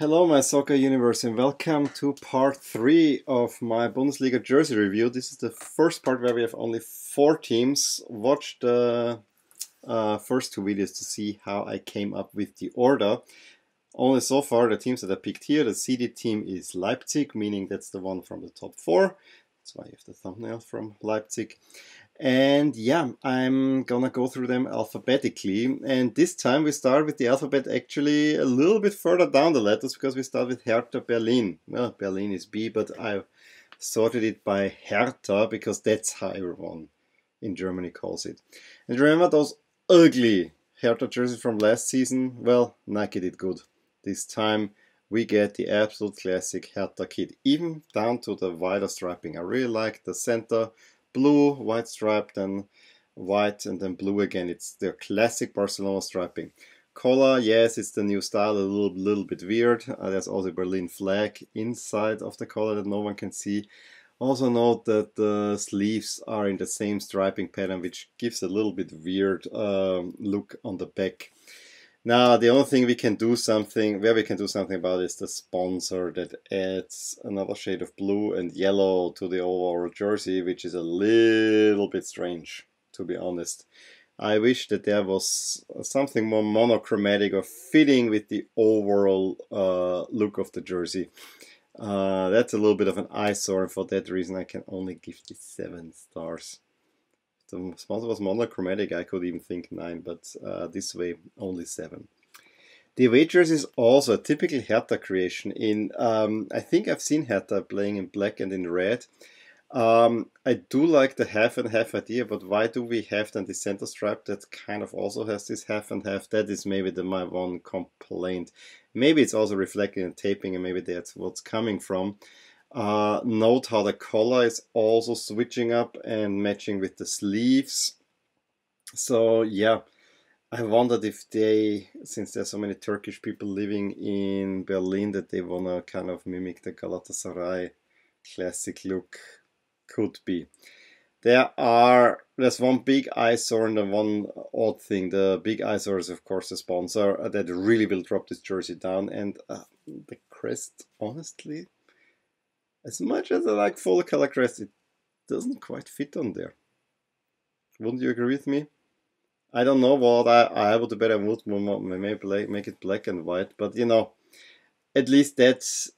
Hello, my soccer universe, and welcome to part three of my Bundesliga jersey review. This is the first part where we have only four teams. Watch the uh, first two videos to see how I came up with the order. Only so far, the teams that I picked here, the seeded team is Leipzig, meaning that's the one from the top four. That's why you have the thumbnail from Leipzig. And yeah, I'm gonna go through them alphabetically. And this time we start with the alphabet actually a little bit further down the letters because we start with Hertha Berlin. Well, Berlin is B, but I sorted it by Hertha because that's how everyone in Germany calls it. And remember those ugly Hertha jerseys from last season? Well, Nike did good. This time we get the absolute classic Hertha kit, even down to the wider striping. I really like the center blue, white stripe, then white, and then blue again. It's the classic Barcelona striping. Collar, yes, it's the new style, a little, little bit weird. Uh, there's also Berlin flag inside of the collar that no one can see. Also note that the sleeves are in the same striping pattern, which gives a little bit weird um, look on the back. Now, the only thing we can do something, where we can do something about is the sponsor that adds another shade of blue and yellow to the overall jersey, which is a little bit strange, to be honest. I wish that there was something more monochromatic or fitting with the overall uh, look of the jersey. Uh, that's a little bit of an eyesore, and for that reason I can only give this 7 stars the sponsor was monochromatic, I could even think 9, but uh, this way only 7. The jersey is also a typical Hertha creation. In um, I think I've seen Hertha playing in black and in red. Um, I do like the half and half idea, but why do we have then the center stripe that kind of also has this half and half? That is maybe the my one complaint. Maybe it's also reflecting in taping, and maybe that's what's coming from. Uh, note how the collar is also switching up and matching with the sleeves. So yeah, I wondered if they, since there's so many Turkish people living in Berlin, that they wanna kind of mimic the Galatasaray classic look. Could be. There are there's one big eyesore and one odd thing. The big eyesore is of course the sponsor that really will drop this jersey down, and uh, the crest, honestly, as much as I like full color crest, it doesn't quite fit on there. Wouldn't you agree with me? I don't know what I, I would better would maybe make it black and white, but you know, at least that's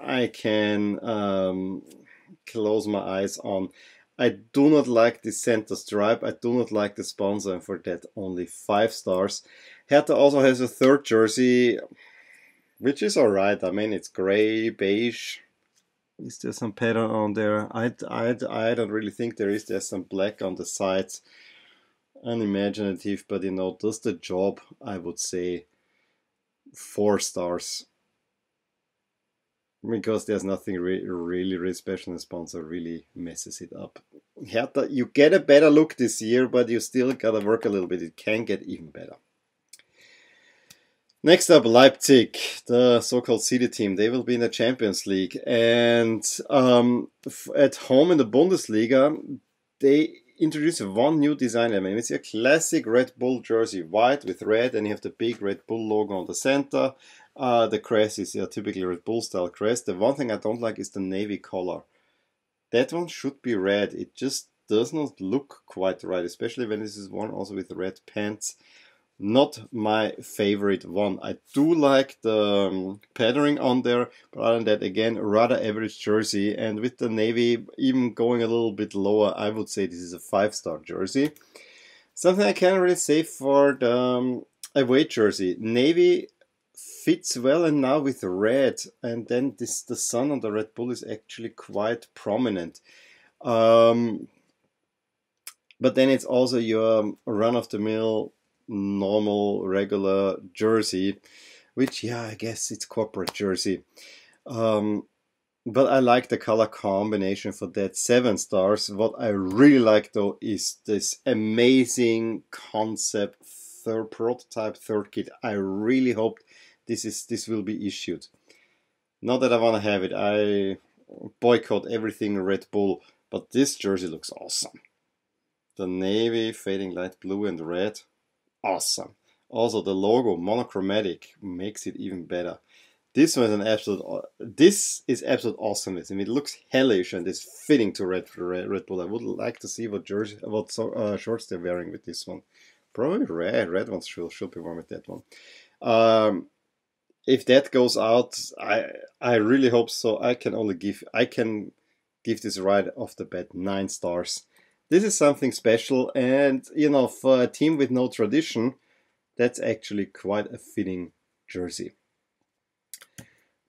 I can um, close my eyes on. I do not like the center stripe. I do not like the sponsor, and for that only five stars. Hertha also has a third jersey, which is alright. I mean, it's gray, beige, is there some pattern on there? I, I, I don't really think there is. There's some black on the sides. Unimaginative, but you know, does the job, I would say, four stars. Because there's nothing re really, really special. The sponsor really messes it up. Hertha, you get a better look this year, but you still gotta work a little bit. It can get even better. Next up, Leipzig, the so-called seeded team. They will be in the Champions League, and um, at home in the Bundesliga, they introduce one new design element. It's a classic Red Bull jersey, white with red, and you have the big Red Bull logo on the center. Uh, the crest is a typical Red Bull style crest. The one thing I don't like is the navy color. That one should be red. It just does not look quite right, especially when this is one also with red pants not my favorite one. I do like the um, patterning on there, but other than that, again, rather average jersey. And with the navy even going a little bit lower, I would say this is a five-star jersey. Something I can't really say for the um, away jersey. Navy fits well and now with red and then this the sun on the Red Bull is actually quite prominent. Um, but then it's also your run-of-the-mill normal regular jersey, which yeah, I guess it's corporate jersey. Um, but I like the color combination for that seven stars. What I really like though is this amazing concept third prototype third kit. I really hope this is this will be issued. Not that I want to have it. I boycott everything Red Bull, but this jersey looks awesome. The navy fading light blue and red awesome. Also the logo monochromatic makes it even better. This one is an absolute. This is absolute awesomeness. I mean, it looks hellish and is fitting to Red Red Red Bull. I would like to see what jersey, what uh, shorts they're wearing with this one. Probably red. Red ones should should be worn with that one. Um, if that goes out, I I really hope so. I can only give I can give this right off the bat nine stars. This is something special, and you know, for a team with no tradition, that's actually quite a fitting jersey.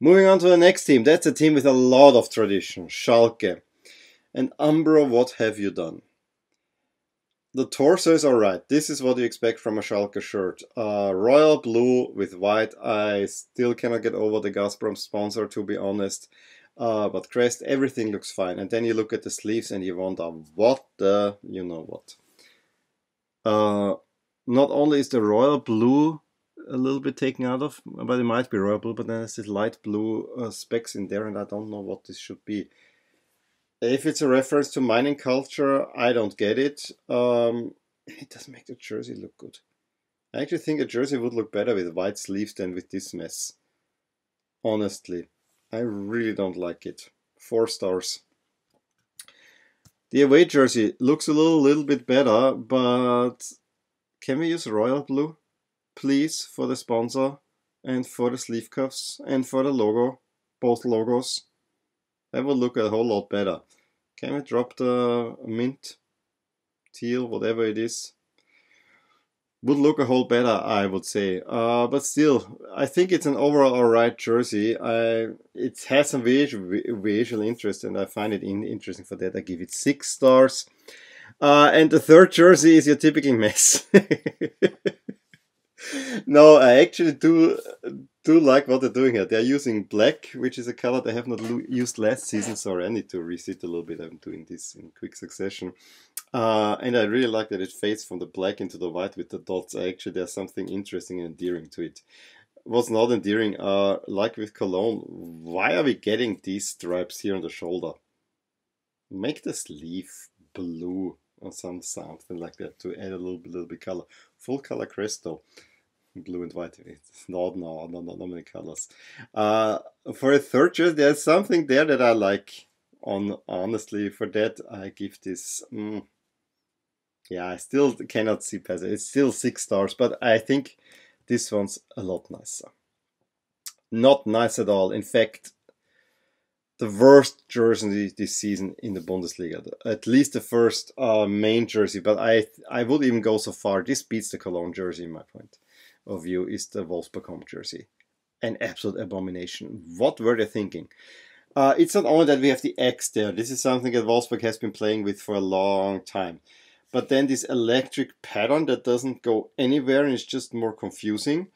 Moving on to the next team. That's a team with a lot of tradition, Schalke. And Umbro, what have you done? The torso is alright. This is what you expect from a Schalke shirt. Uh, royal blue with white. I still cannot get over the Gazprom sponsor, to be honest. Uh, but crest, everything looks fine. And then you look at the sleeves and you wonder, what the, you know what. Uh, not only is the royal blue a little bit taken out of, but it might be royal blue, but then there's this light blue uh, specks in there, and I don't know what this should be. If it's a reference to mining culture, I don't get it. Um, it doesn't make the jersey look good. I actually think a jersey would look better with white sleeves than with this mess. Honestly, I really don't like it. Four stars. The away jersey looks a little, little bit better, but can we use royal blue? please for the sponsor and for the sleeve cuffs and for the logo, both logos. That would look a whole lot better. Can we drop the mint, teal, whatever it is? Would look a whole better, I would say. Uh, but still, I think it's an overall alright jersey. I, it has some visual, visual interest and I find it in, interesting for that. I give it six stars. Uh, and the third jersey is your typical mess. no, I actually do do like what they're doing here. They're using black, which is a color they have not used last season. Sorry, I need to reset a little bit. I'm doing this in quick succession. Uh, and I really like that it fades from the black into the white with the dots. Actually, there's something interesting and endearing to it. What's not endearing, uh, like with Cologne, why are we getting these stripes here on the shoulder? Make the sleeve blue or some something like that to add a little bit, little bit color. Full color though blue and white. It's not, no, no, no, no many colors. Uh, for a third choice, there's something there that I like. On honestly, for that, I give this. Mm, yeah, I still cannot see past it. It's still six stars, but I think this one's a lot nicer. Not nice at all. In fact, the worst jersey this season in the Bundesliga. At least the first uh, main jersey, but I I would even go so far. This beats the Cologne jersey in my point of view is the Wolfsburg home jersey. An absolute abomination. What were they thinking? Uh, it's not only that we have the X there. This is something that Wolfsburg has been playing with for a long time. But then this electric pattern that doesn't go anywhere and is just more confusing.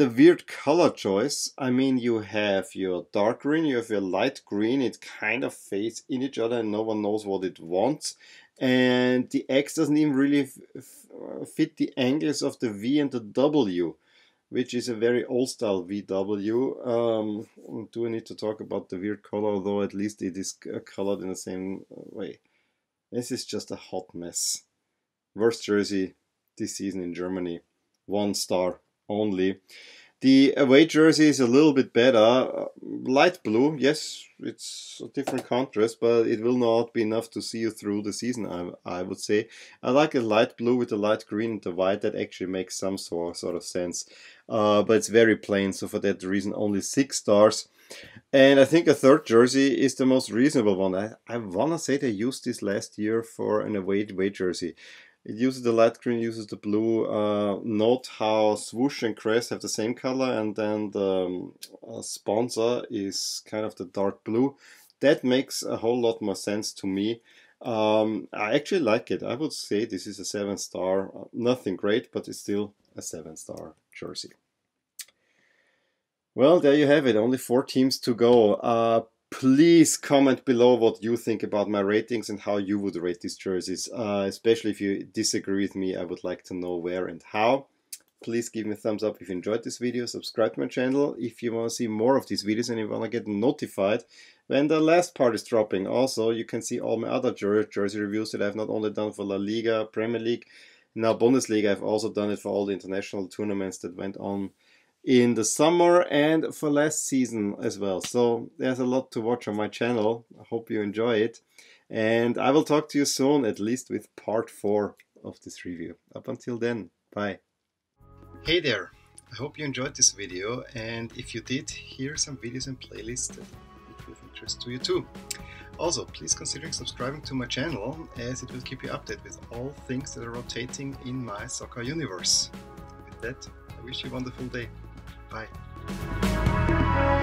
The weird color choice. I mean, you have your dark green, you have your light green. It kind of fades in each other and no one knows what it wants and the X doesn't even really fit the angles of the V and the W, which is a very old style VW. Um, do I need to talk about the weird color, although at least it is uh, colored in the same uh, way. This is just a hot mess. Worst jersey this season in Germany. One star only. The away jersey is a little bit better. Uh, light blue, yes, it's a different contrast, but it will not be enough to see you through the season, I, I would say. I like a light blue with a light green and the white. That actually makes some sort, sort of sense. Uh, but it's very plain, so for that reason, only six stars. And I think a third jersey is the most reasonable one. I, I want to say they used this last year for an away, away jersey. It uses the light green, uses the blue. Uh, note how swoosh and crest have the same color, and then the um, uh, sponsor is kind of the dark blue. That makes a whole lot more sense to me. Um, I actually like it. I would say this is a seven star. Uh, nothing great, but it's still a seven star jersey. Well, there you have it. Only four teams to go. Uh, please comment below what you think about my ratings and how you would rate these jerseys. Uh, especially if you disagree with me, I would like to know where and how. Please give me a thumbs up if you enjoyed this video, subscribe to my channel if you want to see more of these videos and you want to get notified when the last part is dropping. Also, you can see all my other jer jersey reviews that I've not only done for La Liga, Premier League, now Bundesliga, I've also done it for all the international tournaments that went on in the summer and for last season as well. So there's a lot to watch on my channel. I hope you enjoy it. And I will talk to you soon, at least with part 4 of this review. Up until then, bye. Hey there! I hope you enjoyed this video and if you did, here are some videos and playlists that would be of interest to you too. Also, please consider subscribing to my channel as it will keep you updated with all things that are rotating in my soccer universe. With that, I wish you a wonderful day. Bye.